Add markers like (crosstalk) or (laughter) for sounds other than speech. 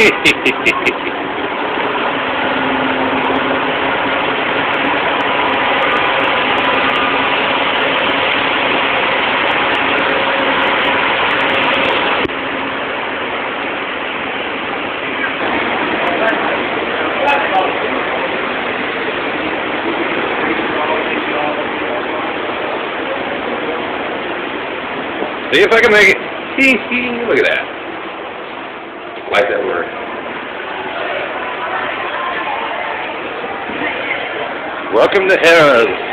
(laughs) See if I can make it. (laughs) Look at that. Like that word. Welcome to Harrah's.